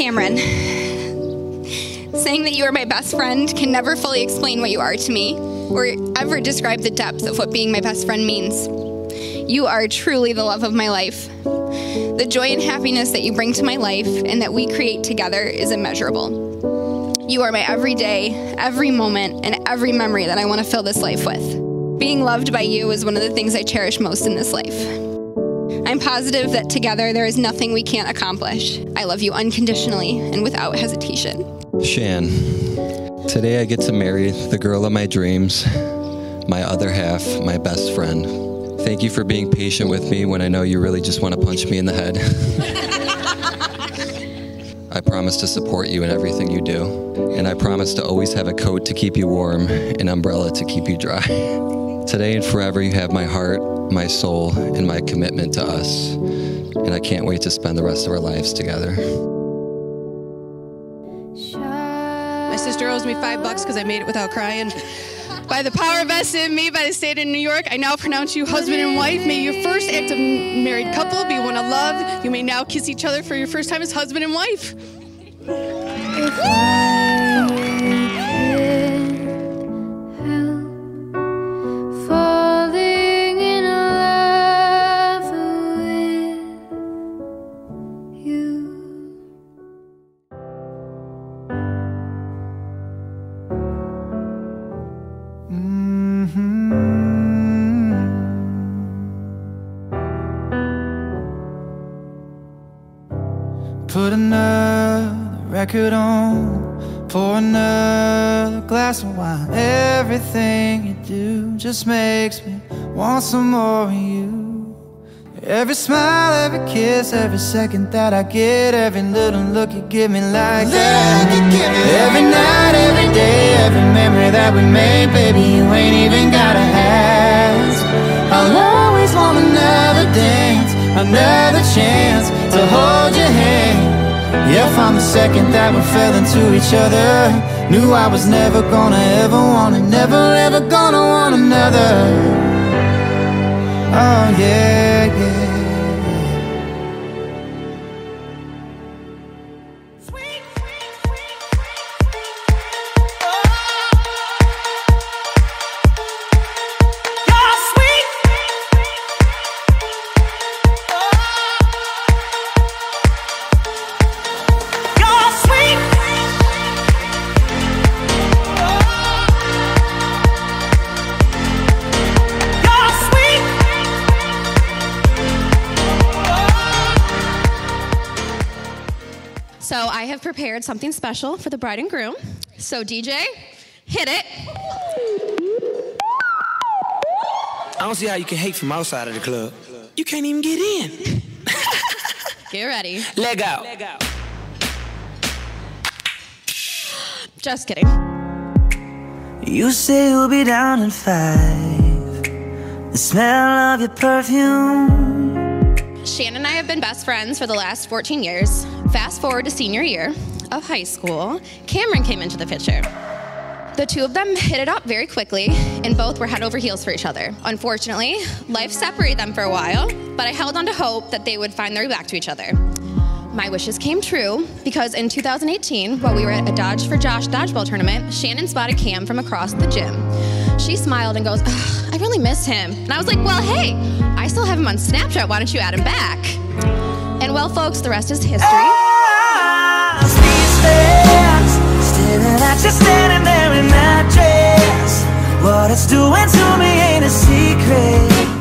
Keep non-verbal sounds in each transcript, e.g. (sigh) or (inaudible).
Cameron, saying that you are my best friend can never fully explain what you are to me or ever describe the depth of what being my best friend means. You are truly the love of my life. The joy and happiness that you bring to my life and that we create together is immeasurable. You are my everyday, every moment, and every memory that I want to fill this life with. Being loved by you is one of the things I cherish most in this life. I'm positive that together there is nothing we can't accomplish. I love you unconditionally and without hesitation. Shan, today I get to marry the girl of my dreams, my other half, my best friend. Thank you for being patient with me when I know you really just want to punch me in the head. (laughs) I promise to support you in everything you do, and I promise to always have a coat to keep you warm, an umbrella to keep you dry. Today and forever, you have my heart, my soul, and my commitment to us, and I can't wait to spend the rest of our lives together. My sister owes me five bucks because I made it without crying. By the power vested in me by the state of New York, I now pronounce you husband and wife. May your first act of married couple be one of love. You may now kiss each other for your first time as husband and wife. Put another record on, pour another glass of wine. Everything you do just makes me want some more of you. Every smile, every kiss, every second that I get, every little look you give me like that. Every night, every day, every memory that we made, baby, you ain't even gotta ask. I'll always want another dance, another chance to hold your hand. Yeah, from the second that we fell into each other, knew I was never gonna ever want it, never ever gonna want another. Oh yeah, yeah. So I have prepared something special for the bride and groom. So DJ, hit it. I don't see how you can hate from outside of the club. You can't even get in. (laughs) Get ready. Leg out. Just kidding. You say you'll be down in five. The smell of your perfume. Shannon and I have been best friends for the last 14 years. Fast forward to senior year of high school, Cameron came into the picture. The two of them hit it up very quickly, and both were head over heels for each other. Unfortunately, life separated them for a while, but I held on to hope that they would find their way back to each other. My wishes came true because in 2018, while we were at a Dodge for Josh dodgeball tournament, Shannon spotted Cam from across the gym. She smiled and goes, I really miss him. And I was like, Well, hey, I still have him on Snapchat. Why don't you add him back? And well, folks, the rest is history.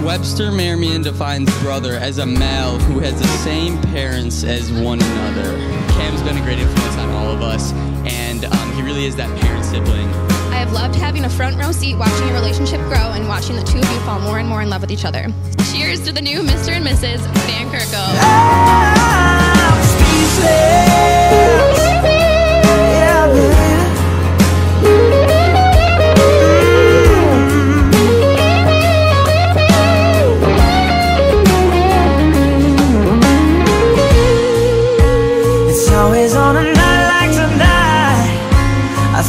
Webster Merriman defines brother as a male who has the same parents as one another. Cam's been a great influence on all of us, and um, he really is that parent sibling. I have loved having a front row seat watching your relationship grow and watching the two of you fall more and more in love with each other. Cheers to the new Mr. and Mrs. Van always on a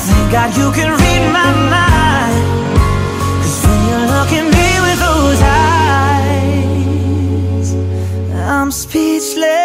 Thank God you can read my mind. Cause when you look at me with those eyes I'm speechless.